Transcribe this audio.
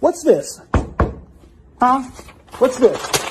What's this? Huh? What's this?